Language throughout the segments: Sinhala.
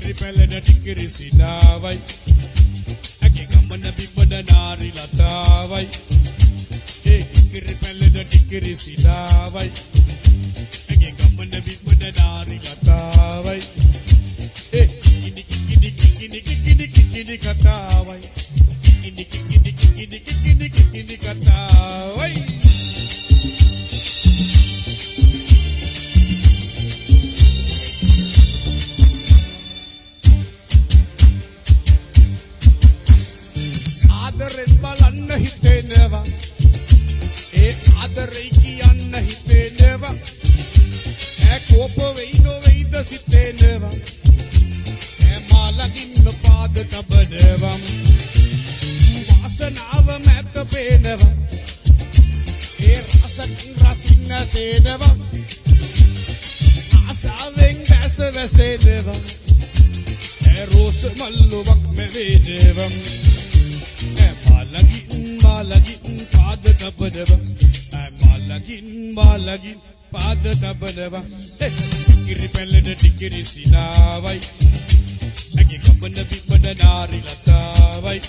ටිකිරි පැලෙන ටිකිරි සිනාවයි ඇගේ ගමන බිමන නාරි ලතාවයි ඒ ටිකිරි පැලෙන ටිකිරි සිනාවයි ඇගේ ගමන බිමන නාරි ලතාවයි ඒ කිකිනි කිකිනි කිකිනි කිකිනි කිකිනි කතා අලගින්ම පාද තබනවම් වාසනාව මැත පේනවා ඒ රසකින් රසින්න සේනවා ආසාවෙන් දැස වැසෙනවා ඇරෝස මල්ලුවක් මෙවේදවම් ඇමලගින් මාලගින් පාද තබනවා ඇමලගින් මාලගින් පාද තබනවා ඉරි පැල්ලෙන ටිකිරි සිනාවයි ඇගේ කපන විපන නාරි ලතාවයි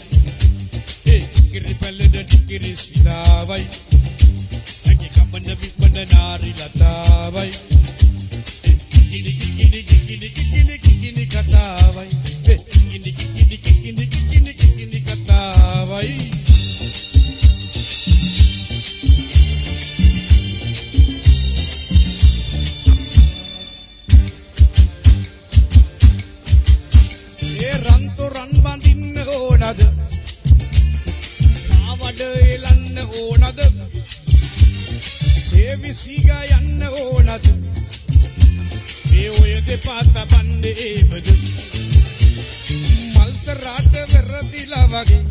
ඒ කිරි පැලෙන ඩිකිරි සිනාවයි ඇගේ කපන විපන නාරි ලතාවයි ඒ කිලි කිලි කිලි කිලි කිලි කතාවයි ඕනද? ආවඩ එලන්න ඕනද? ඒ විසිගා යන්න ඕනද? ඒ ඔය දෙපා තබන්නේ ඒමද? මල්සරාට වැරදිලා වගේ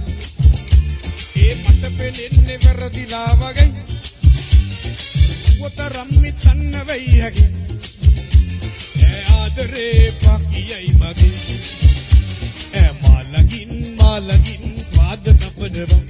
ඒ මට පෙනෙන්නේ වැරදිලා වගේ උතරම් මිතන්න වෙයි හැකි ඒ ආදරේ මාලගින් පාද තපනවා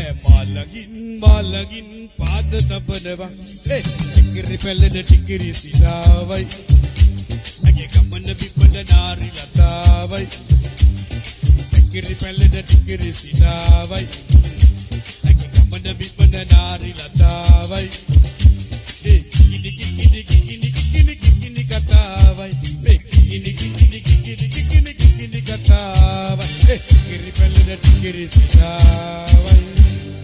ඈ මාලගින් මාලගින් පාද තපනවා ඒ ටිකිරි පෙළෙන ටිකිරි සිනාවයි ඇගේ ගමන විපද නාරි ලතාවයි ටිකිරි පෙළෙන ටිකිරි සිනාවයි ඇගේ ගමන විපද නාරි ලතාවයි ඒ කිනි කිනි කිනි ඇතුළට කිරිසිසාවයි